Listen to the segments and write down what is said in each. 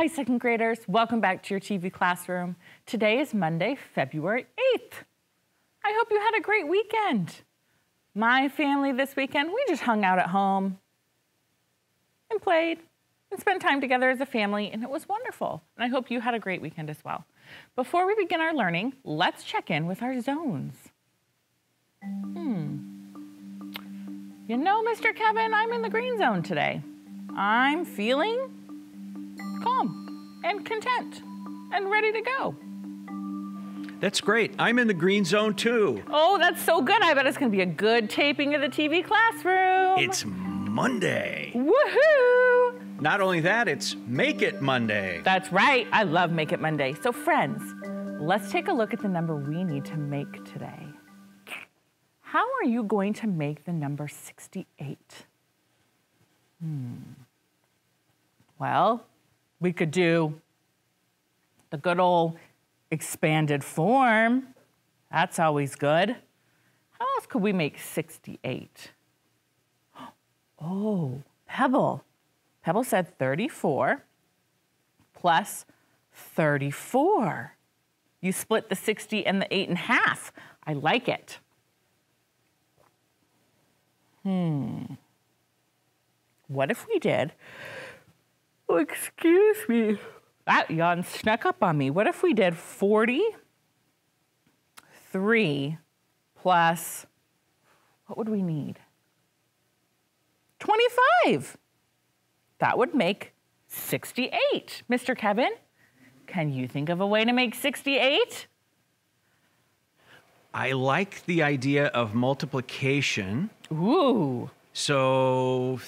Hi, second graders. Welcome back to your TV classroom. Today is Monday, February 8th. I hope you had a great weekend. My family this weekend, we just hung out at home and played and spent time together as a family, and it was wonderful. And I hope you had a great weekend as well. Before we begin our learning, let's check in with our zones. Hmm. You know, Mr. Kevin, I'm in the green zone today. I'm feeling calm and content and ready to go. That's great. I'm in the green zone too. Oh, that's so good. I bet it's going to be a good taping of the TV classroom. It's Monday. Woohoo! Not only that, it's Make It Monday. That's right. I love Make It Monday. So, friends, let's take a look at the number we need to make today. How are you going to make the number 68? Hmm. Well, we could do the good old expanded form. That's always good. How else could we make 68? Oh, Pebble. Pebble said 34 plus 34. You split the 60 and the 8 in half. I like it. Hmm. What if we did Oh, excuse me. That yawn snuck up on me. What if we did 43 plus, what would we need? 25. That would make 68. Mr. Kevin, can you think of a way to make 68? I like the idea of multiplication. Ooh. So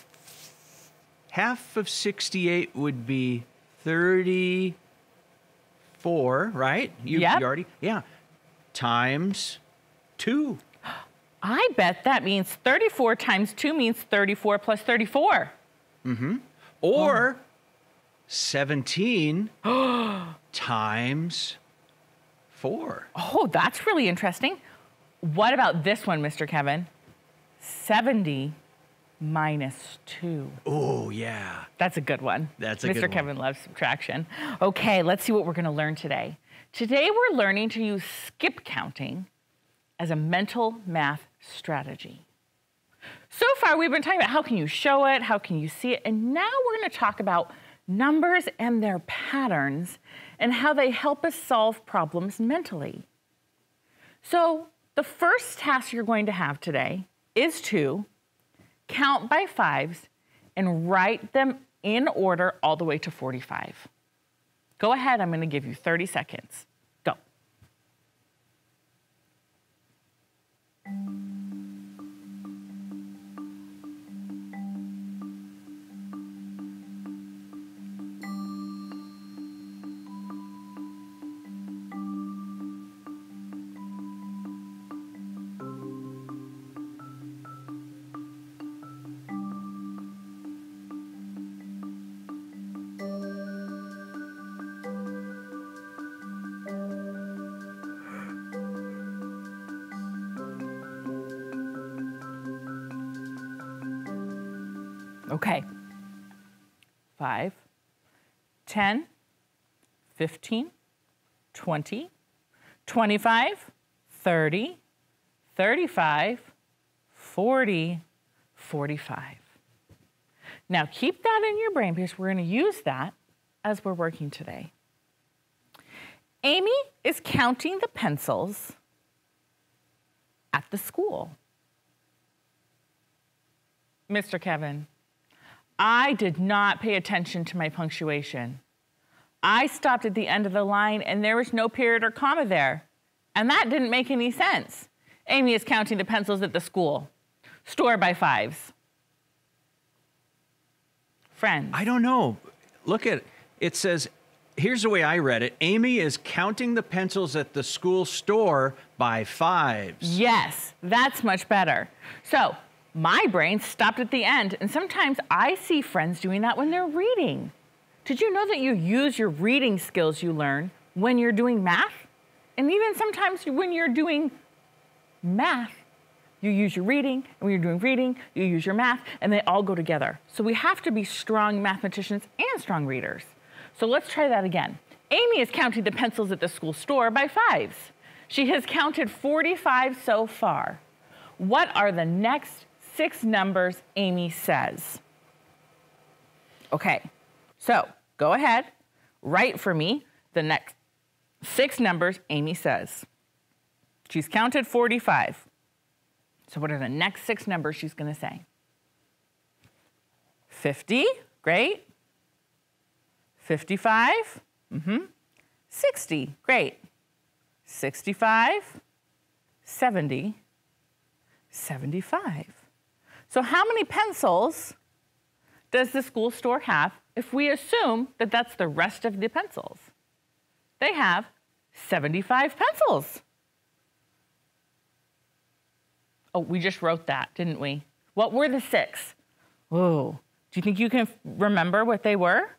half of 68 would be 34, right? You, yep. you already, yeah, times two. I bet that means 34 times 2 means 34 plus 34. Mm-hmm. Or oh. 17 times 4. Oh, that's really interesting. What about this one, Mr. Kevin? 70 minus 2. Oh, yeah. That's a good one. That's a Mr. good one. Mr. Kevin loves subtraction. Okay, let's see what we're going to learn today. Today we're learning to use skip counting as a mental math strategy. So far we've been talking about how can you show it, how can you see it, and now we're going to talk about numbers and their patterns and how they help us solve problems mentally. So the first task you're going to have today is to count by fives, and write them in order all the way to 45. Go ahead, I'm gonna give you 30 seconds. Go. 5, 10, 15, 20, 25, 30, 35, 40, 45. Now keep that in your brain because we're going to use that as we're working today. Amy is counting the pencils at the school. Mr. Kevin, I did not pay attention to my punctuation. I stopped at the end of the line and there was no period or comma there. And that didn't make any sense. Amy is counting the pencils at the school. Store by fives. Friends. I don't know. Look at it. It says, here's the way I read it Amy is counting the pencils at the school store by fives. Yes, that's much better. So my brain stopped at the end. And sometimes I see friends doing that when they're reading. Did you know that you use your reading skills you learn when you're doing math? And even sometimes when you're doing math, you use your reading, and when you're doing reading, you use your math, and they all go together. So we have to be strong mathematicians and strong readers. So let's try that again. Amy is counting the pencils at the school store by fives. She has counted 45 so far. What are the next six numbers Amy says? Okay, so go ahead, write for me the next six numbers Amy says. She's counted 45. So, what are the next six numbers she's going to say? 50, great. 55, mm-hmm. 60, great. 65, 70, 75. So, how many pencils does the school store have if we assume that that's the rest of the pencils? They have 75 pencils. Oh, we just wrote that, didn't we? What were the six? Oh, do you think you can remember what they were?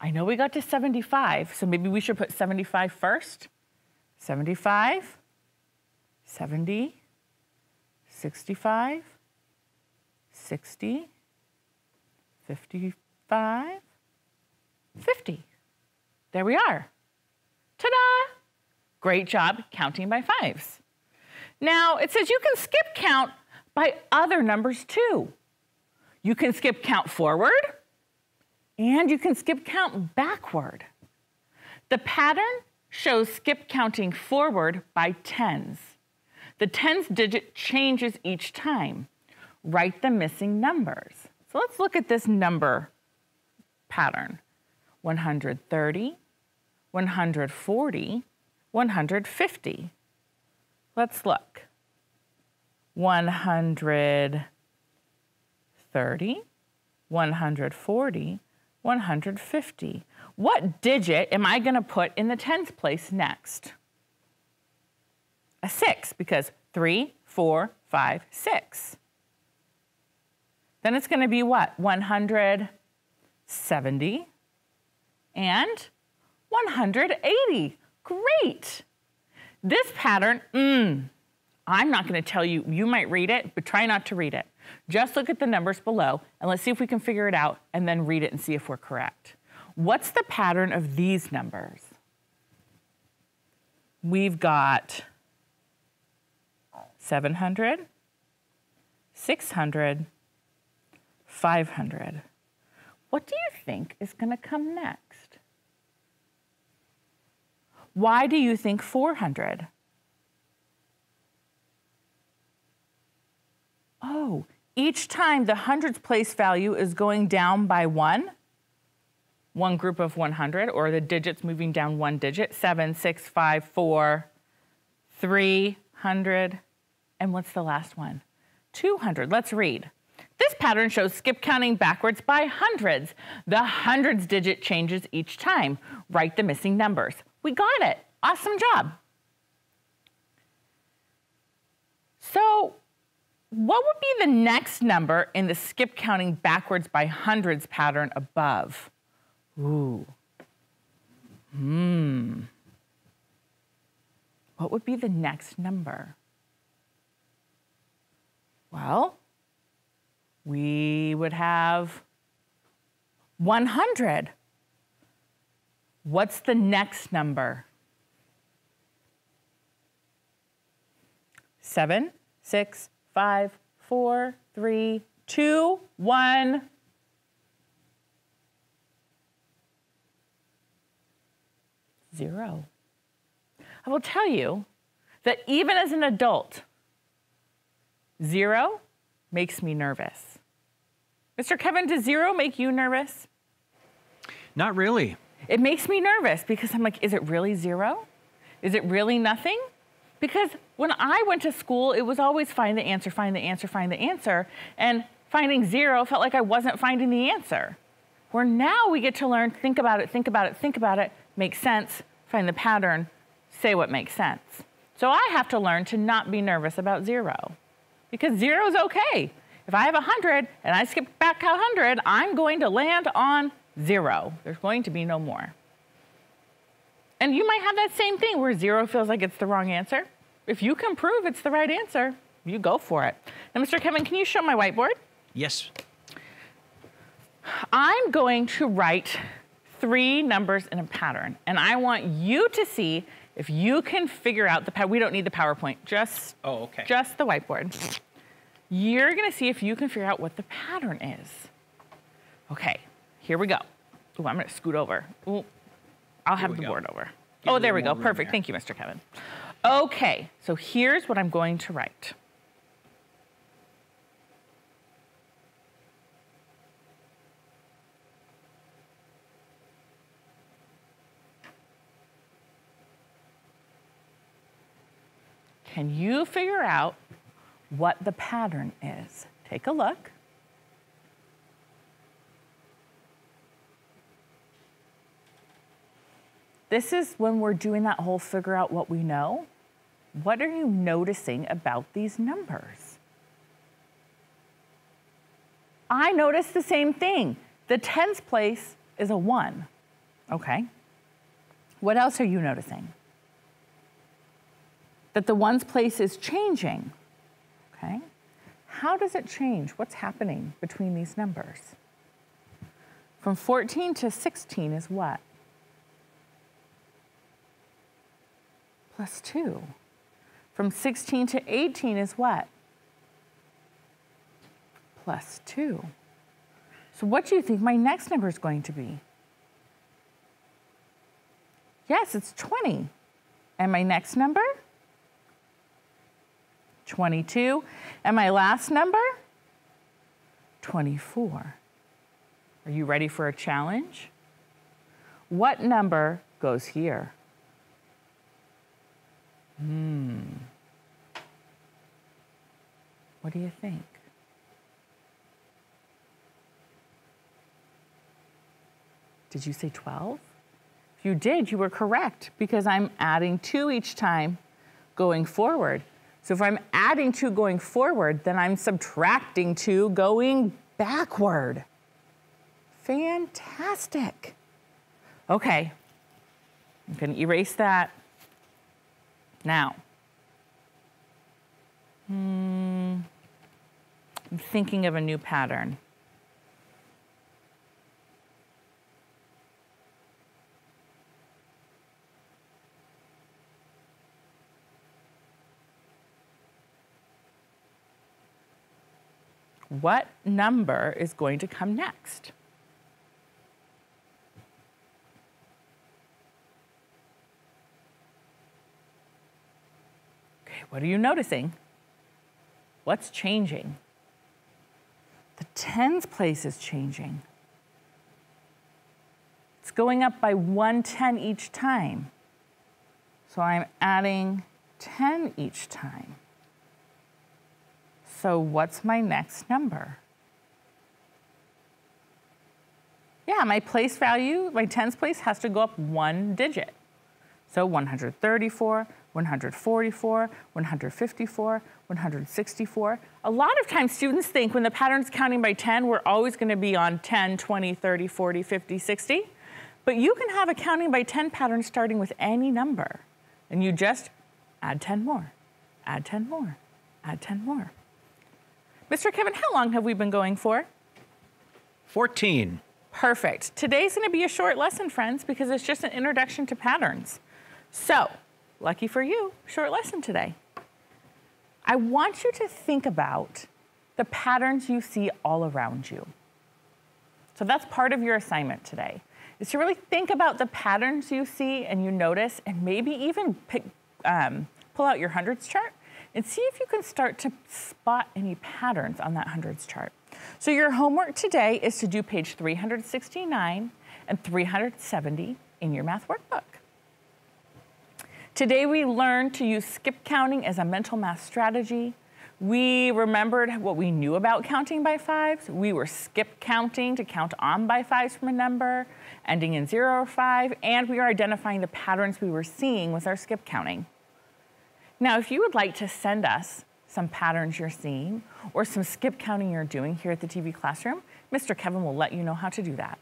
I know we got to 75, so maybe we should put 75 first. 75, 70, 65, 60, 55, 50. There we are. Ta-da! Great job counting by fives. Now, it says you can skip count by other numbers too. You can skip count forward and you can skip count backward. The pattern shows skip counting forward by tens. The tens digit changes each time. Write the missing numbers. So let's look at this number pattern 130, 140, 150. Let's look. 130, 140, 150. What digit am I going to put in the tens place next? A 6, because three, four, five, six. Then it's going to be what? 170 and 180. Great. This pattern, mm, I'm not going to tell you, you might read it, but try not to read it. Just look at the numbers below and let's see if we can figure it out and then read it and see if we're correct. What's the pattern of these numbers? We've got 700, 600, 500. What do you think is going to come next? Why do you think 400? Oh, each time the hundreds place value is going down by one, one group of 100, or the digits moving down one digit, seven, six, five, four, 300, and what's the last one? 200. Let's read. This pattern shows skip counting backwards by hundreds. The hundreds digit changes each time. Write the missing numbers. We got it. Awesome job. So what would be the next number in the skip counting backwards by hundreds pattern above? Ooh. Hmm. What would be the next number? Well, we would have 100. What's the next number? Seven, six, five, four, three, two, one. Zero. I will tell you that even as an adult, zero makes me nervous. Mr. Kevin, does zero make you nervous? Not really. It makes me nervous because I'm like, is it really zero? Is it really nothing? Because when I went to school, it was always find the answer, find the answer, find the answer. And finding zero felt like I wasn't finding the answer. Where now we get to learn think about it, think about it, think about it, make sense, find the pattern, say what makes sense. So I have to learn to not be nervous about zero because zero is okay. If I have 100 and I skip back 100, I'm going to land on zero. There's going to be no more. And you might have that same thing where zero feels like it's the wrong answer. If you can prove it's the right answer, you go for it. Now, Mr. Kevin, can you show my whiteboard? Yes. I'm going to write three numbers in a pattern, and I want you to see if you can figure out the pattern. We don't need the PowerPoint, just, Oh, okay. just the whiteboard. You're gonna see if you can figure out what the pattern is. Okay, here we go. Ooh, I'm gonna scoot over. Ooh, I'll have the go. board over. Give oh, there we go. Perfect. there. Thank you, Mr. Kevin. Okay, so here's what I'm going to write. Can you figure out what the pattern is? Take a look. This is when we're doing that whole figure out what we know. What are you noticing about these numbers? I noticed the same thing. The tens place is a one. Okay. What else are you noticing? That the ones place is changing. Okay. How does it change? What's happening between these numbers? From 14 to 16 is what? Plus 2. From 16 to 18 is what? Plus 2. So what do you think my next number is going to be? Yes, it's 20. And my next number? 22. And my last number? 24. Are you ready for a challenge? What number goes here? Hmm. What do you think? Did you say 12? If you did, you were correct because I'm adding two each time going forward. So if I'm adding two going forward, then I'm subtracting two going backward. Fantastic. Okay, I'm gonna erase that. Now, hmm, I'm thinking of a new pattern. What number is going to come next? Okay, what are you noticing? What's changing? The tens place is changing. It's going up by one ten each time. So I'm adding 10 each time. So what's my next number? Yeah, my place value, my tens place has to go up one digit. So 134, 144, 154, 164. A lot of times students think when the pattern's counting by 10, we're always gonna be on 10, 20, 30, 40, 50, 60. But you can have a counting by 10 pattern starting with any number. And you just add 10 more, add 10 more, add 10 more. Mr. Kevin, how long have we been going for? 14. Perfect. Today's going to be a short lesson, friends, because it's just an introduction to patterns. So, lucky for you, short lesson today. I want you to think about the patterns you see all around you. So that's part of your assignment today, is to really think about the patterns you see and you notice, and maybe even pick, um, pull out your hundreds chart and see if you can start to spot any patterns on that hundreds chart. So your homework today is to do page 369 and 370 in your math workbook. Today we learned to use skip counting as a mental math strategy. We remembered what we knew about counting by fives. We were skip counting to count on by fives from a number, ending in zero or five, and we are identifying the patterns we were seeing with our skip counting. Now, if you would like to send us some patterns you're seeing or some skip counting you're doing here at the TV classroom, Mr. Kevin will let you know how to do that.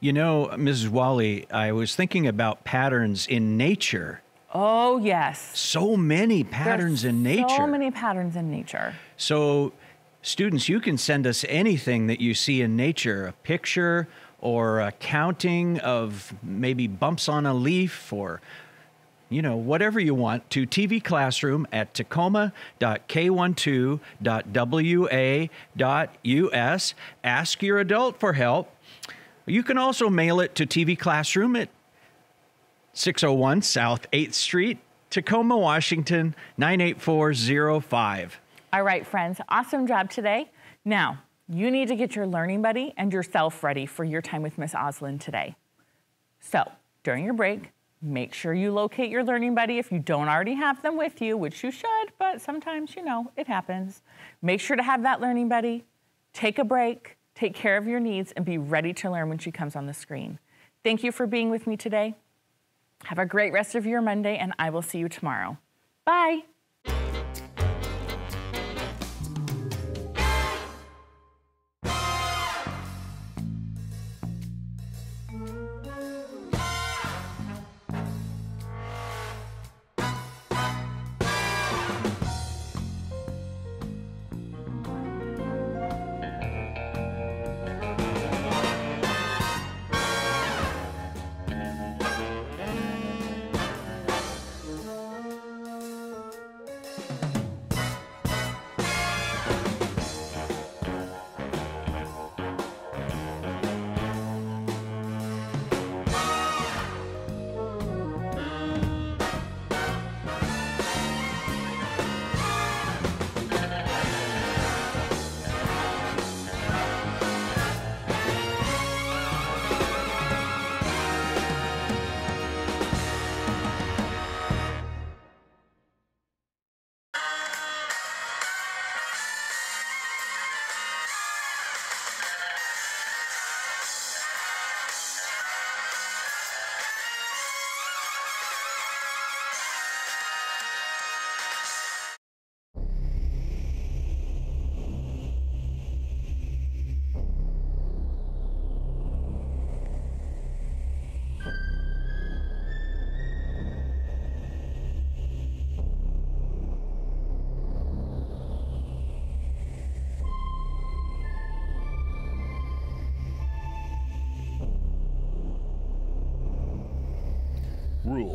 You know, Mrs. Wally, I was thinking about patterns in nature. Oh, yes. So many There's patterns in nature. So many patterns in nature. So, students, you can send us anything that you see in nature a picture or a counting of maybe bumps on a leaf or you know, whatever you want, to TV Classroom at tacoma.k12.wa.us. Ask your adult for help. You can also mail it to TV Classroom at 601 South 8th Street, Tacoma, Washington 98405. All right, friends, awesome job today. Now, you need to get your learning buddy and yourself ready for your time with Miss Oslin today. So, during your break, Make sure you locate your learning buddy if you don't already have them with you, which you should, but sometimes, you know, it happens. Make sure to have that learning buddy. Take a break, take care of your needs, and be ready to learn when she comes on the screen. Thank you for being with me today. Have a great rest of your Monday, and I will see you tomorrow. Bye.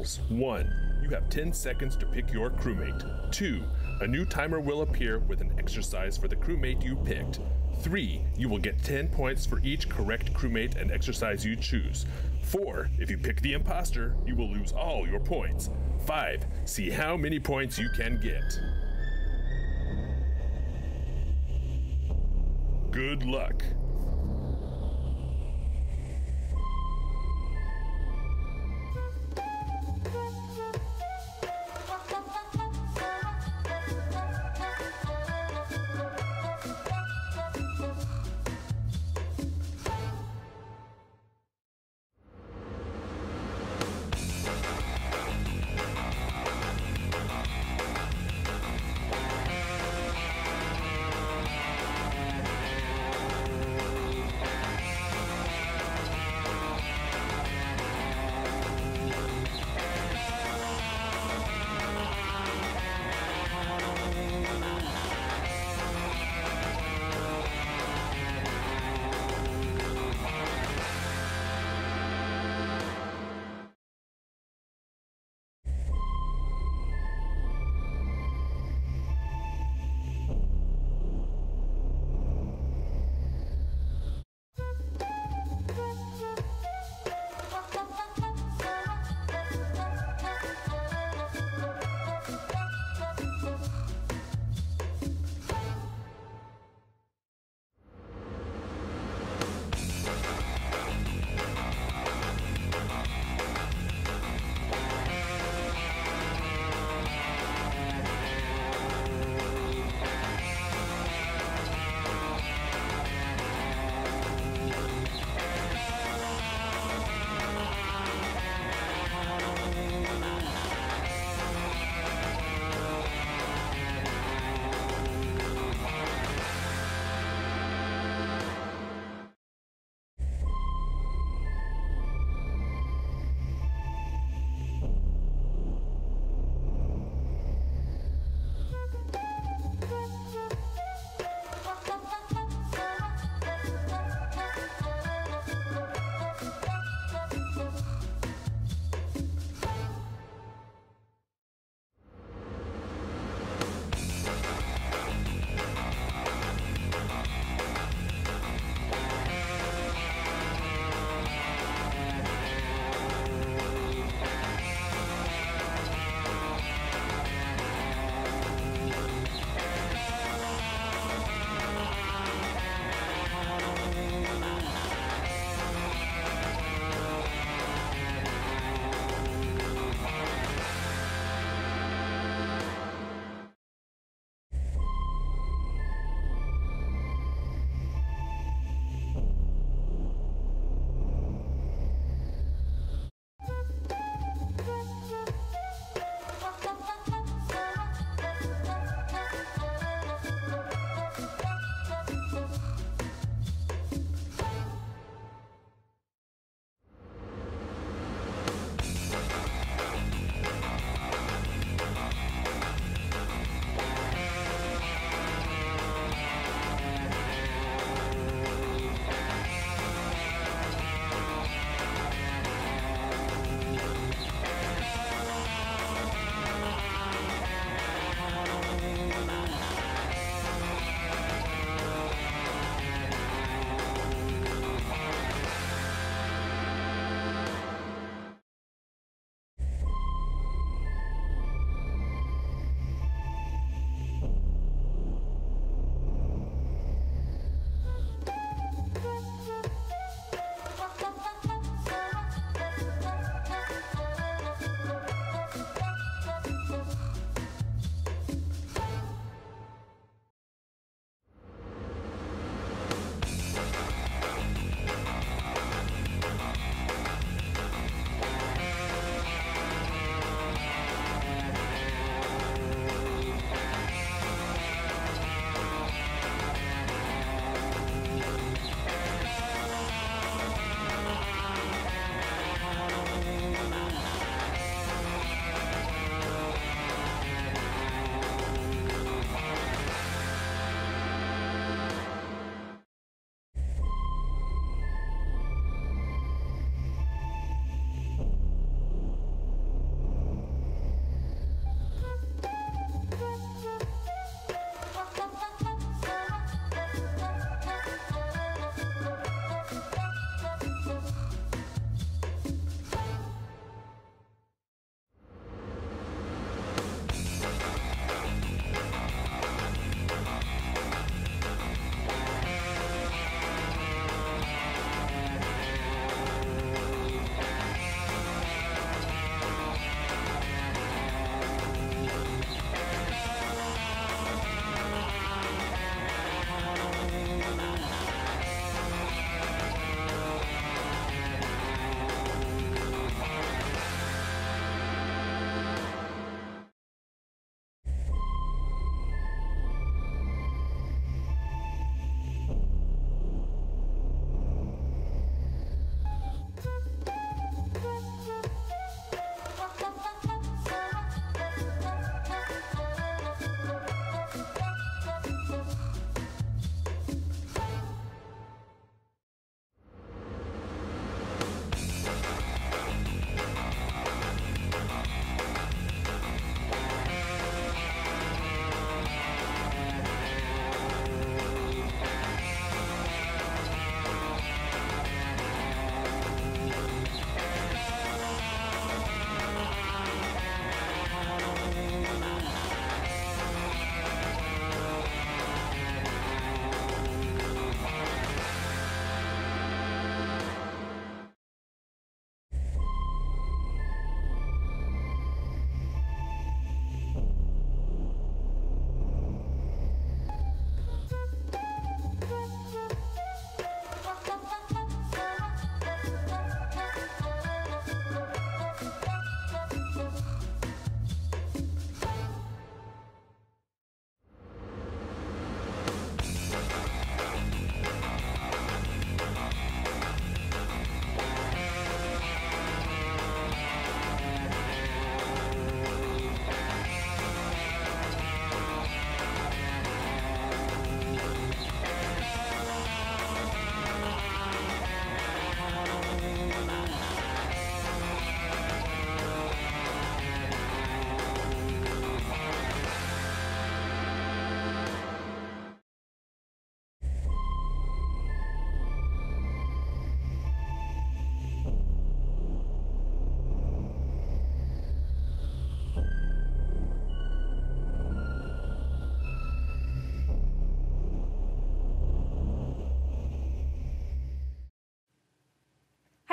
Rules 1. You have 10 seconds to pick your crewmate. 2. A new timer will appear with an exercise for the crewmate you picked. 3. You will get 10 points for each correct crewmate and exercise you choose. 4. If you pick the imposter, you will lose all your points. 5. See how many points you can get. Good luck.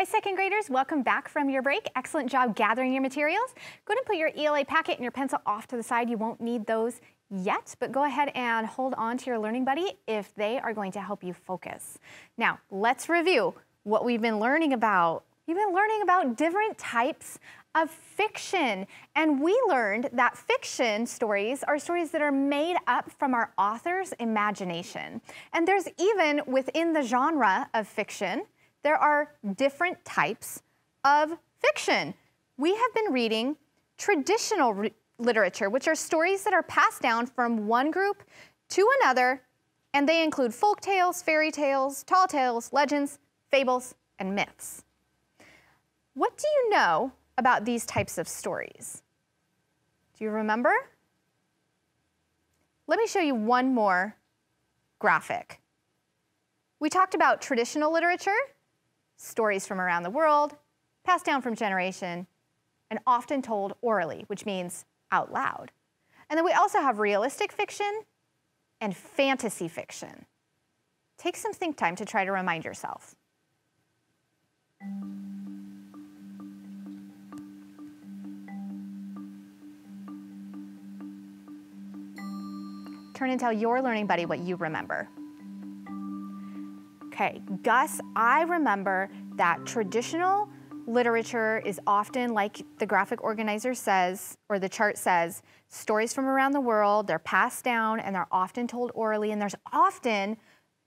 Hi, second graders. Welcome back from your break. Excellent job gathering your materials. Go ahead and put your ELA packet and your pencil off to the side. You won't need those yet, but go ahead and hold on to your learning buddy if they are going to help you focus. Now, let's review what we've been learning about. We've been learning about different types of fiction. And we learned that fiction stories are stories that are made up from our author's imagination. And there's even within the genre of fiction, there are different types of fiction. We have been reading traditional re literature, which are stories that are passed down from one group to another, and they include folk tales, fairy tales, tall tales, legends, fables, and myths. What do you know about these types of stories? Do you remember? Let me show you one more graphic. We talked about traditional literature, stories from around the world, passed down from generation, and often told orally, which means out loud. And then we also have realistic fiction and fantasy fiction. Take some think time to try to remind yourself. Turn and tell your learning buddy what you remember. Okay, Gus, I remember that traditional literature is often, like the graphic organizer says, or the chart says, stories from around the world, they're passed down and they're often told orally, and there's often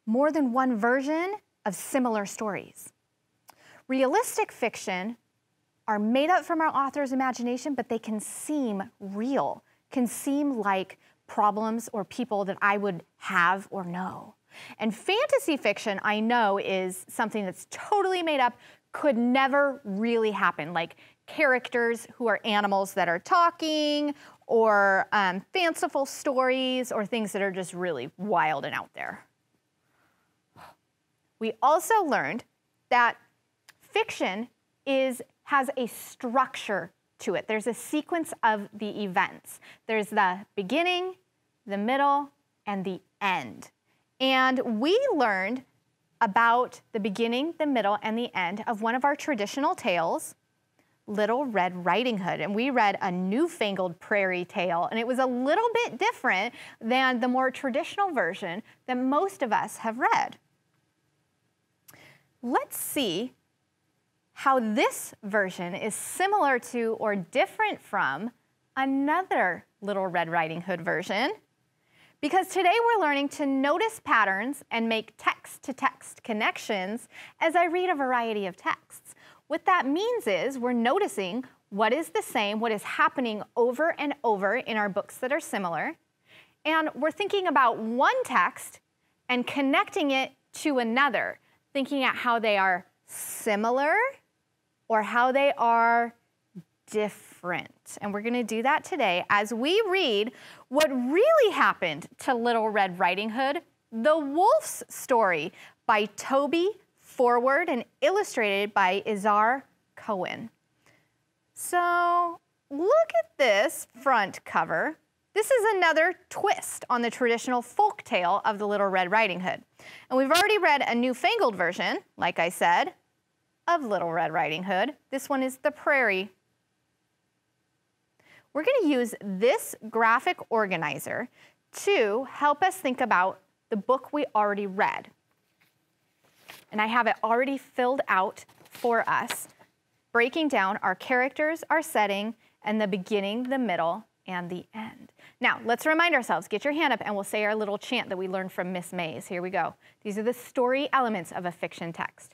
more than one version of similar stories. Realistic fiction are made up from our author's imagination, but they can seem real, can seem like problems or people that I would have or know. And fantasy fiction, I know, is something that's totally made up, could never really happen, like characters who are animals that are talking, or um, fanciful stories, or things that are just really wild and out there. We also learned that fiction is, has a structure to it. There's a sequence of the events. There's the beginning, the middle, and the end. And we learned about the beginning, the middle, and the end of one of our traditional tales, Little Red Riding Hood. And we read a newfangled prairie tale, and it was a little bit different than the more traditional version that most of us have read. Let's see how this version is similar to or different from another Little Red Riding Hood version. Because today we're learning to notice patterns and make text-to-text -text connections as I read a variety of texts. What that means is we're noticing what is the same, what is happening over and over in our books that are similar, and we're thinking about one text and connecting it to another, thinking at how they are similar or how they are different. And we're going to do that today as we read what really happened to Little Red Riding Hood, The Wolf's Story by Toby Forward and illustrated by Izhar Cohen. So look at this front cover. This is another twist on the traditional folk tale of the Little Red Riding Hood. And we've already read a newfangled version, like I said, of Little Red Riding Hood. This one is the Prairie. We're going to use this graphic organizer to help us think about the book we already read. And I have it already filled out for us, breaking down our characters, our setting, and the beginning, the middle, and the end. Now, let's remind ourselves, get your hand up and we'll say our little chant that we learned from Miss Mays. Here we go. These are the story elements of a fiction text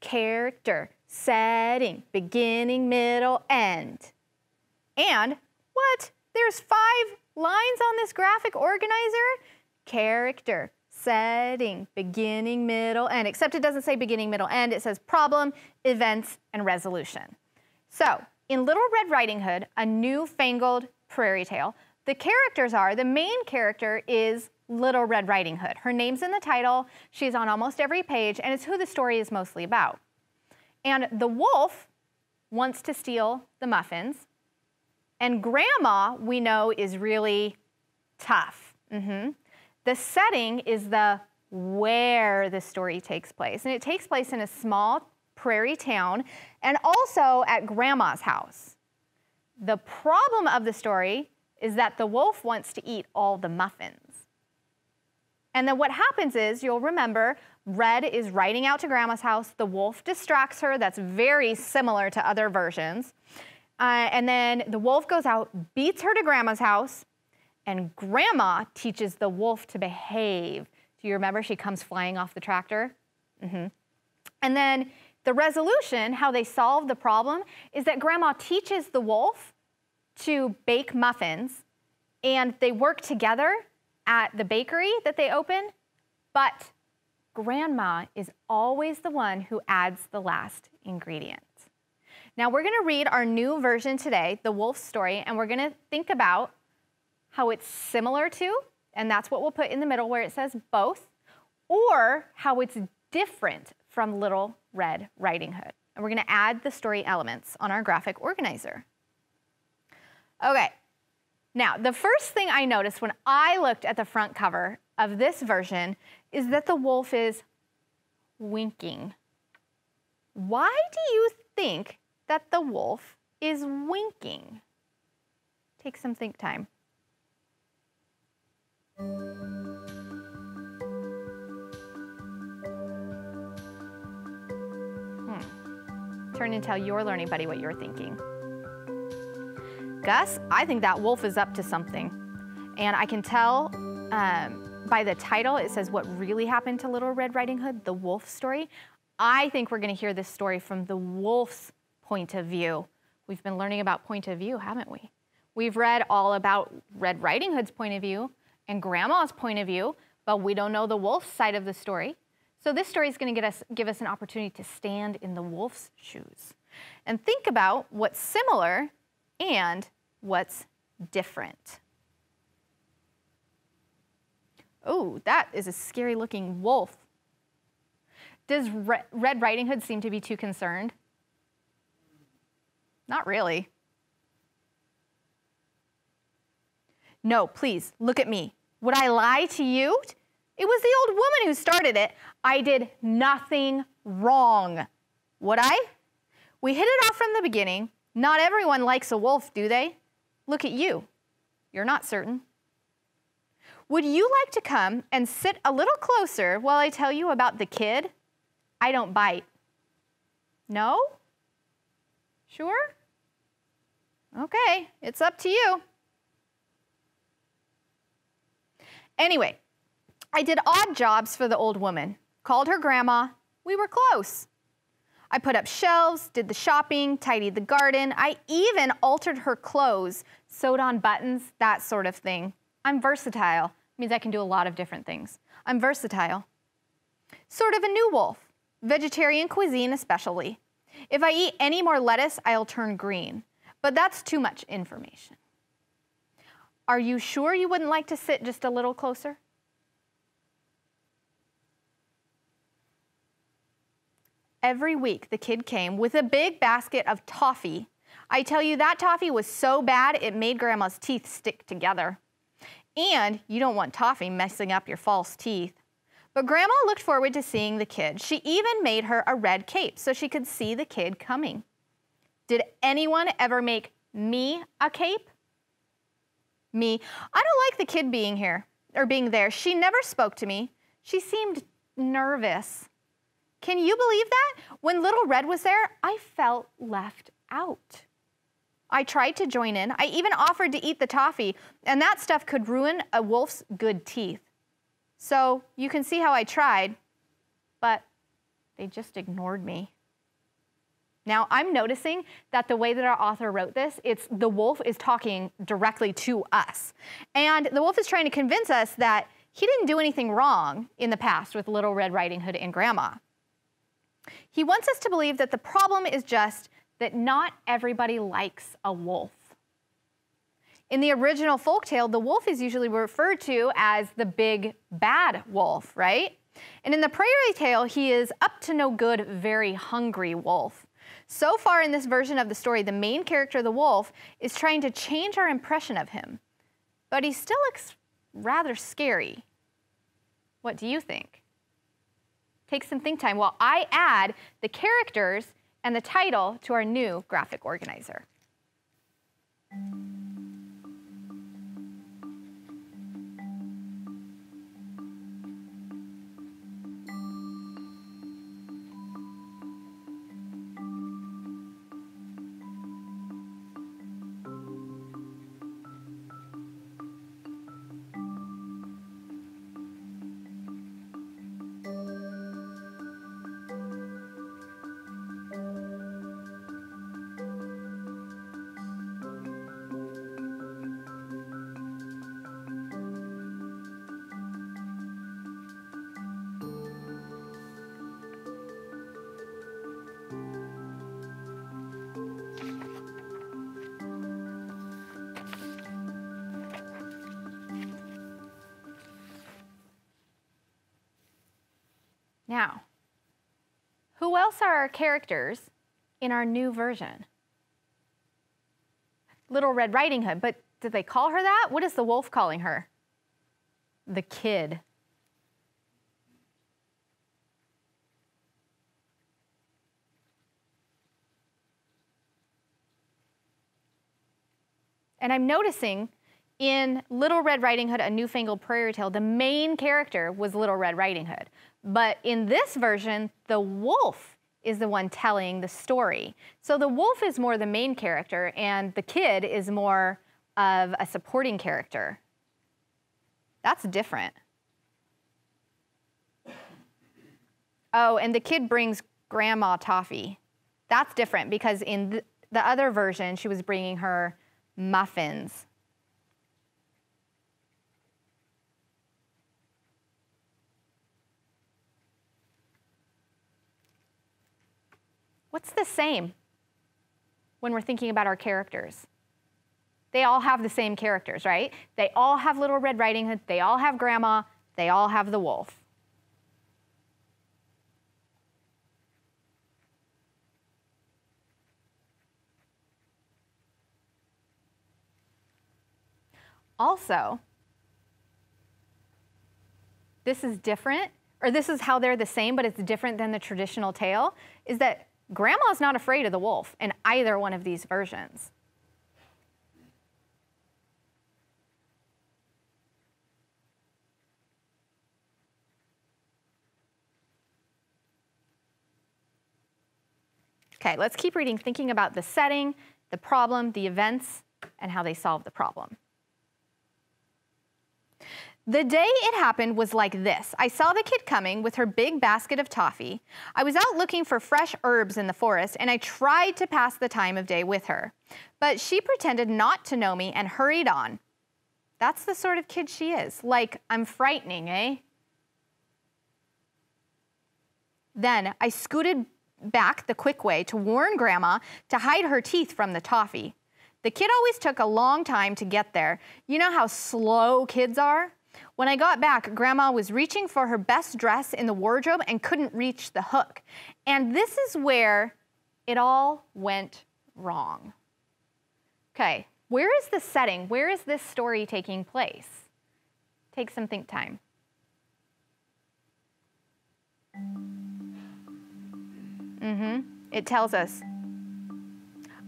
character, setting, beginning, middle, end. And what? There's five lines on this graphic organizer? Character, setting, beginning, middle, end. Except it doesn't say beginning, middle, end. It says problem, events, and resolution. So in Little Red Riding Hood, a newfangled prairie tale, the characters are, the main character is Little Red Riding Hood. Her name's in the title, she's on almost every page, and it's who the story is mostly about. And the wolf wants to steal the muffins, and grandma, we know, is really tough. Mm -hmm. The setting is the where the story takes place, and it takes place in a small prairie town, and also at grandma's house. The problem of the story is that the wolf wants to eat all the muffins. And then what happens is, you'll remember, Red is riding out to grandma's house. The wolf distracts her. That's very similar to other versions. Uh, and then the wolf goes out, beats her to grandma's house, and grandma teaches the wolf to behave. Do you remember she comes flying off the tractor? Mm-hmm. And then the resolution, how they solve the problem, is that grandma teaches the wolf to bake muffins and they work together at the bakery that they open, but grandma is always the one who adds the last ingredient. Now we're gonna read our new version today, the wolf story, and we're gonna think about how it's similar to, and that's what we'll put in the middle where it says both, or how it's different from Little Red Riding Hood. And we're gonna add the story elements on our graphic organizer. Okay, now the first thing I noticed when I looked at the front cover of this version is that the wolf is winking. Why do you think that the wolf is winking? Take some think time. Hmm. Turn and tell your learning buddy what you're thinking. Gus, I think that wolf is up to something. And I can tell um, by the title, it says what really happened to Little Red Riding Hood, the wolf story. I think we're going to hear this story from the wolf's point of view. We've been learning about point of view, haven't we? We've read all about Red Riding Hood's point of view and Grandma's point of view, but we don't know the wolf's side of the story. So this story is going to us, give us an opportunity to stand in the wolf's shoes and think about what's similar and what's different. Oh, that is a scary looking wolf. Does Red Riding Hood seem to be too concerned? Not really. No, please, look at me. Would I lie to you? It was the old woman who started it. I did nothing wrong. Would I? We hit it off from the beginning. Not everyone likes a wolf, do they? Look at you. You're not certain. Would you like to come and sit a little closer while I tell you about the kid? I don't bite. No? Sure? Okay, it's up to you. Anyway, I did odd jobs for the old woman, called her grandma. We were close. I put up shelves, did the shopping, tidied the garden. I even altered her clothes, sewed on buttons, that sort of thing. I'm versatile. It means I can do a lot of different things. I'm versatile. Sort of a new wolf, vegetarian cuisine especially. If I eat any more lettuce, I'll turn green. But that's too much information. Are you sure you wouldn't like to sit just a little closer? Every week, the kid came with a big basket of toffee. I tell you, that toffee was so bad it made Grandma's teeth stick together. And you don't want toffee messing up your false teeth. But Grandma looked forward to seeing the kid. She even made her a red cape so she could see the kid coming. Did anyone ever make me a cape? Me. I don't like the kid being here or being there. She never spoke to me. She seemed nervous. Can you believe that? When Little Red was there, I felt left out. I tried to join in. I even offered to eat the toffee, and that stuff could ruin a wolf's good teeth. So you can see how I tried, but they just ignored me. Now, I'm noticing that the way that our author wrote this, it's the wolf is talking directly to us. And the wolf is trying to convince us that he didn't do anything wrong in the past with Little Red Riding Hood and Grandma. He wants us to believe that the problem is just that not everybody likes a wolf. In the original folktale, the wolf is usually referred to as the big bad wolf, right? And in the prairie tale, he is up to no good, very hungry wolf. So far in this version of the story, the main character, the wolf, is trying to change our impression of him, but he still looks rather scary. What do you think? Take some think time while I add the characters and the title to our new graphic organizer. Now, who else are our characters in our new version? Little Red Riding Hood, but did they call her that? What is the wolf calling her? The kid. And I'm noticing in Little Red Riding Hood, A Newfangled Prairie Tale, the main character was Little Red Riding Hood. But in this version, the wolf is the one telling the story. So the wolf is more the main character, and the kid is more of a supporting character. That's different. Oh, and the kid brings Grandma Toffee. That's different because in th the other version, she was bringing her muffins. What's the same when we're thinking about our characters? They all have the same characters, right? They all have Little Red Riding Hood, they all have Grandma, they all have the wolf. Also, this is different, or this is how they're the same, but it's different than the traditional tale, is that Grandma's not afraid of the wolf in either one of these versions. Okay, let's keep reading, thinking about the setting, the problem, the events, and how they solve the problem. The day it happened was like this. I saw the kid coming with her big basket of toffee. I was out looking for fresh herbs in the forest, and I tried to pass the time of day with her. But she pretended not to know me and hurried on. That's the sort of kid she is. Like, I'm frightening, eh? Then I scooted back the quick way to warn Grandma to hide her teeth from the toffee. The kid always took a long time to get there. You know how slow kids are? When I got back, Grandma was reaching for her best dress in the wardrobe and couldn't reach the hook. And this is where it all went wrong. Okay, where is the setting? Where is this story taking place? Take some think time. Mm-hmm. It tells us,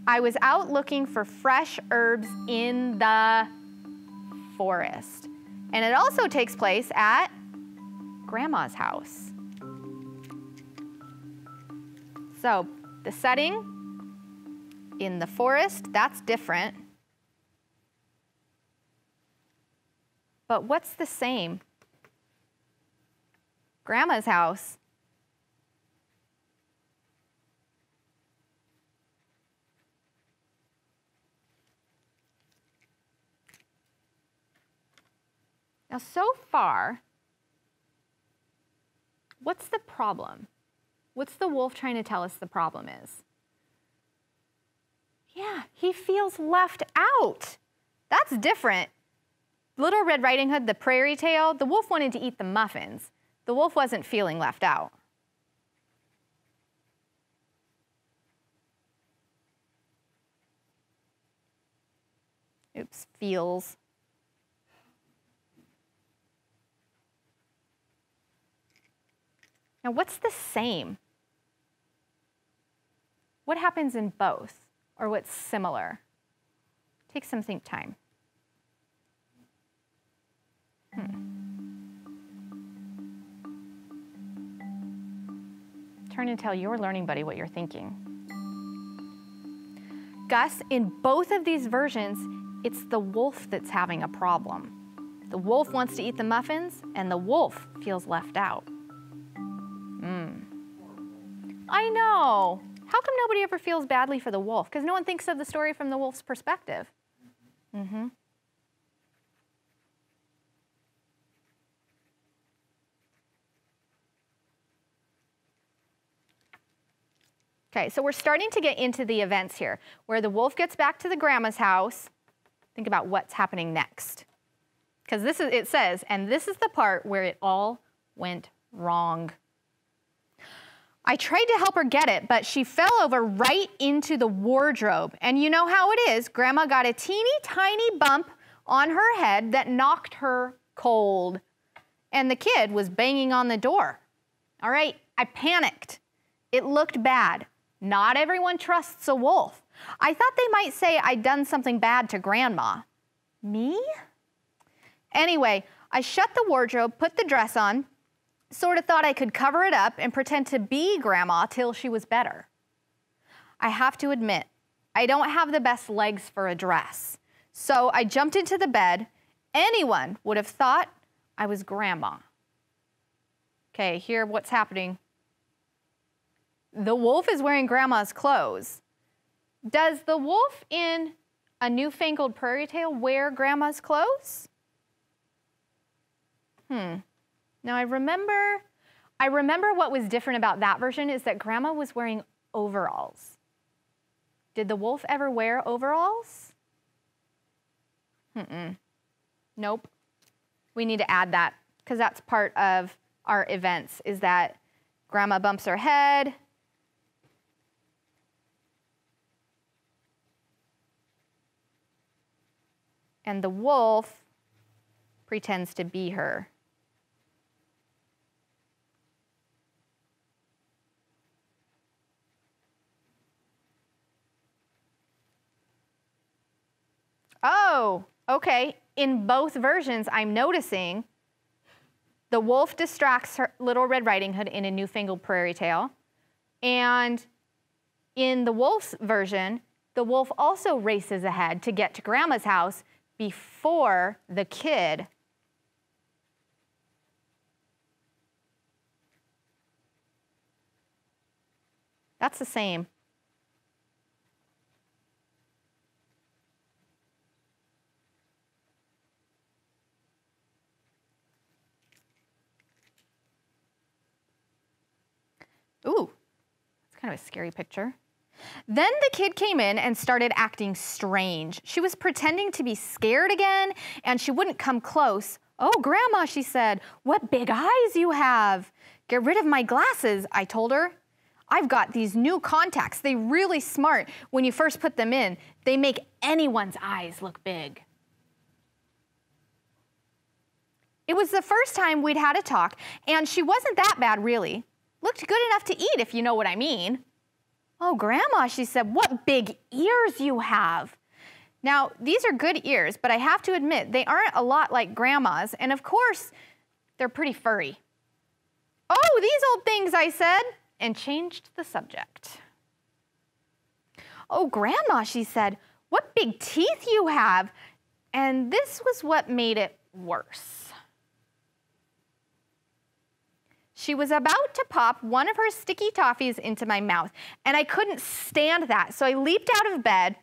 I was out looking for fresh herbs in the forest. And it also takes place at grandma's house. So the setting in the forest, that's different. But what's the same? Grandma's house. Now, so far, what's the problem? What's the wolf trying to tell us the problem is? Yeah, he feels left out. That's different. Little Red Riding Hood, the prairie tale, the wolf wanted to eat the muffins. The wolf wasn't feeling left out. Oops, feels. Now, what's the same? What happens in both, or what's similar? Take some think time. Hmm. Turn and tell your learning buddy what you're thinking. Gus, in both of these versions, it's the wolf that's having a problem. The wolf wants to eat the muffins, and the wolf feels left out. Mm. I know. How come nobody ever feels badly for the wolf? Because no one thinks of the story from the wolf's perspective. Mm-hmm. Okay, so we're starting to get into the events here, where the wolf gets back to the grandma's house. Think about what's happening next. Because this is, it says, and this is the part where it all went wrong. I tried to help her get it, but she fell over right into the wardrobe. And you know how it is. Grandma got a teeny tiny bump on her head that knocked her cold. And the kid was banging on the door. All right, I panicked. It looked bad. Not everyone trusts a wolf. I thought they might say I'd done something bad to Grandma. Me? Anyway, I shut the wardrobe, put the dress on, sort of thought I could cover it up and pretend to be Grandma till she was better. I have to admit, I don't have the best legs for a dress. So I jumped into the bed. Anyone would have thought I was Grandma. Okay, here what's happening. The wolf is wearing grandma's clothes. Does the wolf in a newfangled prairie tale wear grandma's clothes? Hmm. Now I remember, I remember what was different about that version is that grandma was wearing overalls. Did the wolf ever wear overalls? Mm-mm. Nope. We need to add that because that's part of our events is that grandma bumps her head, and the wolf pretends to be her. Oh, okay. In both versions, I'm noticing the wolf distracts her, Little Red Riding Hood in a newfangled prairie tale. And in the wolf's version, the wolf also races ahead to get to grandma's house before the kid That's the same. Ooh, it's kind of a scary picture. Then the kid came in and started acting strange. She was pretending to be scared again, and she wouldn't come close. Oh, Grandma, she said, what big eyes you have. Get rid of my glasses, I told her. I've got these new contacts. They really smart. When you first put them in, they make anyone's eyes look big. It was the first time we'd had a talk, and she wasn't that bad, really. Looked good enough to eat, if you know what I mean. Oh, Grandma, she said, what big ears you have. Now, these are good ears, but I have to admit, they aren't a lot like Grandma's, and of course, they're pretty furry. Oh, these old things, I said, and changed the subject. Oh, Grandma, she said, what big teeth you have. And this was what made it worse. She was about to pop one of her sticky toffees into my mouth, and I couldn't stand that. So I leaped out of bed,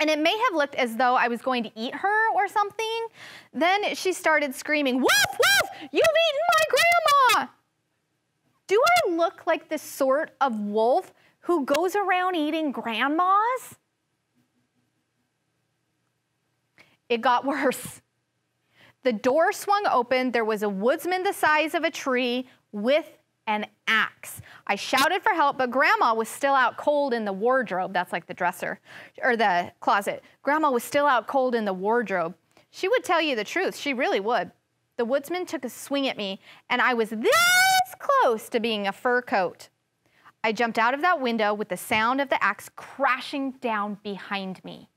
and it may have looked as though I was going to eat her or something. Then she started screaming, Woof, woof, you've eaten my grandma! Do I look like the sort of wolf who goes around eating grandmas? It got worse. The door swung open. There was a woodsman the size of a tree with an axe. I shouted for help, but Grandma was still out cold in the wardrobe. That's like the dresser or the closet. Grandma was still out cold in the wardrobe. She would tell you the truth. She really would. The woodsman took a swing at me, and I was this close to being a fur coat. I jumped out of that window with the sound of the axe crashing down behind me.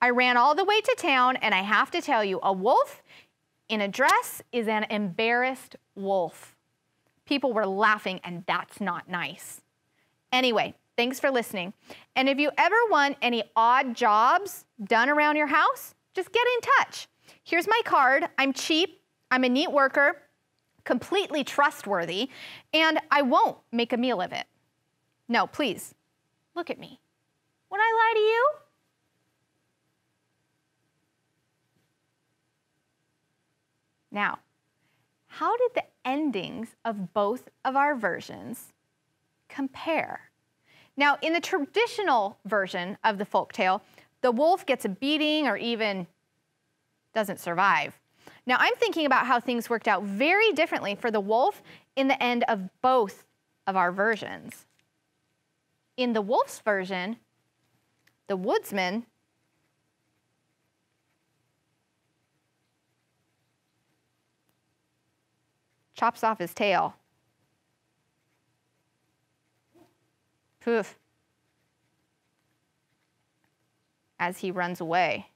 I ran all the way to town, and I have to tell you, a wolf in a dress is an embarrassed wolf. People were laughing, and that's not nice. Anyway, thanks for listening. And if you ever want any odd jobs done around your house, just get in touch. Here's my card. I'm cheap, I'm a neat worker, completely trustworthy, and I won't make a meal of it. No, please, look at me. Would I lie to you? Now, how did the endings of both of our versions compare? Now, in the traditional version of the folk tale, the wolf gets a beating or even doesn't survive. Now, I'm thinking about how things worked out very differently for the wolf in the end of both of our versions. In the wolf's version, the woodsman chops off his tail. Poof. As he runs away.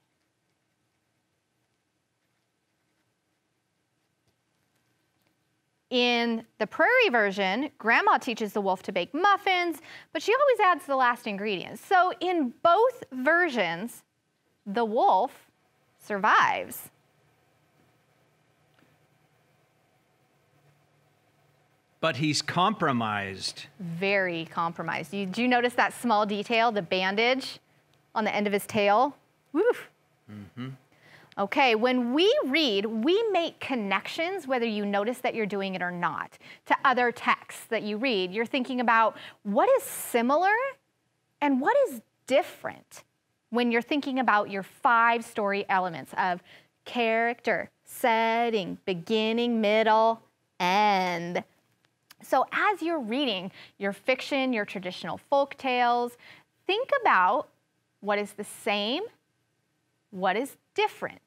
In the prairie version, grandma teaches the wolf to bake muffins, but she always adds the last ingredient. So in both versions, the wolf survives. But he's compromised. Very compromised. You, do you notice that small detail, the bandage on the end of his tail? Woof. Mm-hmm. Okay, when we read, we make connections, whether you notice that you're doing it or not, to other texts that you read. You're thinking about what is similar and what is different when you're thinking about your five story elements of character, setting, beginning, middle, end. So as you're reading your fiction, your traditional folk tales, think about what is the same, what is different.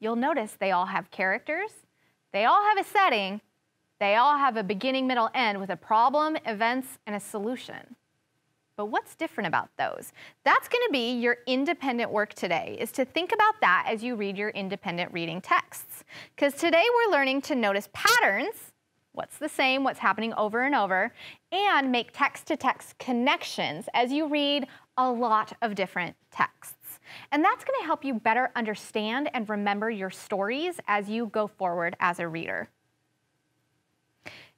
You'll notice they all have characters, they all have a setting, they all have a beginning, middle, end with a problem, events, and a solution. But what's different about those? That's going to be your independent work today, is to think about that as you read your independent reading texts. Because today we're learning to notice patterns, what's the same, what's happening over and over, and make text-to-text -text connections as you read a lot of different texts. And that's going to help you better understand and remember your stories as you go forward as a reader.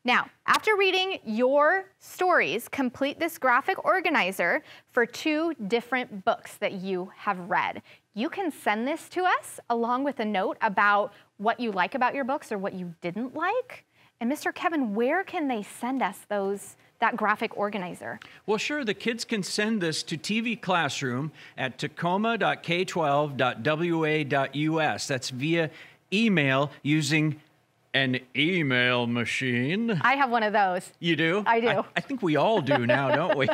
Now, after reading your stories, complete this graphic organizer for two different books that you have read. You can send this to us along with a note about what you like about your books or what you didn't like. And Mr. Kevin, where can they send us those that graphic organizer? Well, sure. The kids can send this to TV Classroom at tacoma.k12.wa.us. That's via email using an email machine. I have one of those. You do? I do. I, I think we all do now, don't we?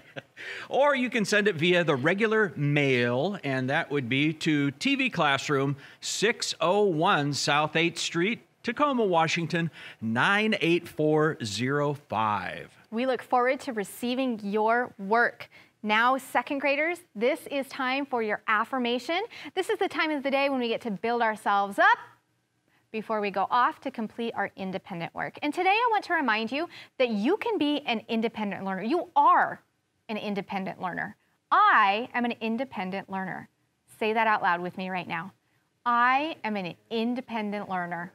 or you can send it via the regular mail, and that would be to TV Classroom, 601 South 8th Street, Tacoma, Washington 98405. We look forward to receiving your work. Now, second graders, this is time for your affirmation. This is the time of the day when we get to build ourselves up before we go off to complete our independent work. And today I want to remind you that you can be an independent learner. You are an independent learner. I am an independent learner. Say that out loud with me right now. I am an independent learner.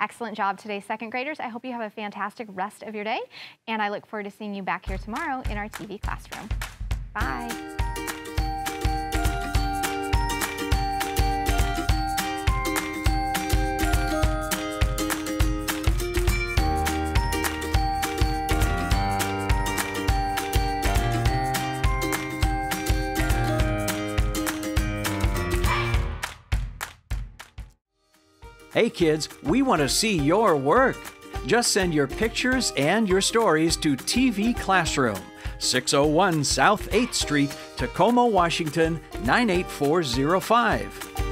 Excellent job today, second graders. I hope you have a fantastic rest of your day, and I look forward to seeing you back here tomorrow in our TV classroom. Bye. Hey kids, we want to see your work. Just send your pictures and your stories to TV Classroom, 601 South 8th Street, Tacoma, Washington 98405.